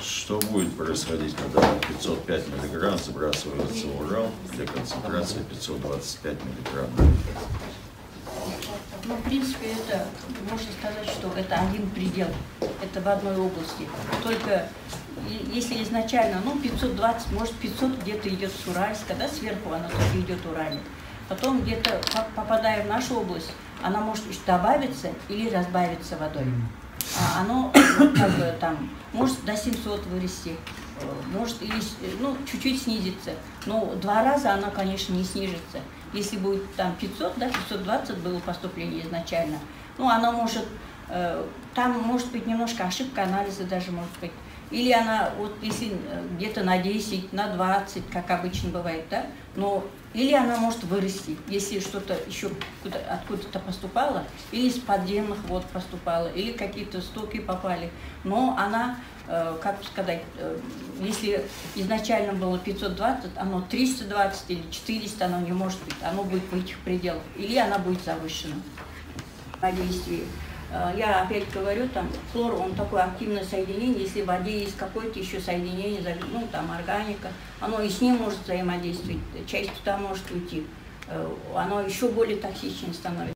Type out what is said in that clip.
Что будет происходить, когда 505 миллиграмм сбрасывается в Урал для концентрации 525 миллиграмм? Ну, в принципе, это, можно сказать, что это один предел. Это в одной области. Только если изначально, ну, 520, может, 500 где-то идет с Уральска, да, сверху она только идет Урале. Потом где-то, по- попадая в нашу область, она может добавиться или разбавиться водой. А оно как бы там может до 700 вырасти, э, может или э, ну, чуть-чуть снизится. Но два раза она, конечно, не снижится. Если будет там 500, да, 520 было поступление изначально, ну, она может, там может быть немножко ошибка анализа даже может быть. Или она, вот если э, где-то на 10, на 20, как обычно бывает, да, но или она может вырасти, если что-то еще куда- откуда-то поступало, или из подземных вод поступало, или какие-то стоки попали. Но она, э, как сказать, э, если изначально было 520, оно 320 или 400, оно не может быть, оно будет в этих пределах, или она будет завышена на действии. Э, Я опять говорю, там хлор, он такое активное соединение, если в воде есть какое-то еще соединение, ну там органика, оно и с ним может взаимодействовать, часть туда может уйти, Э, оно еще более токсичнее становится.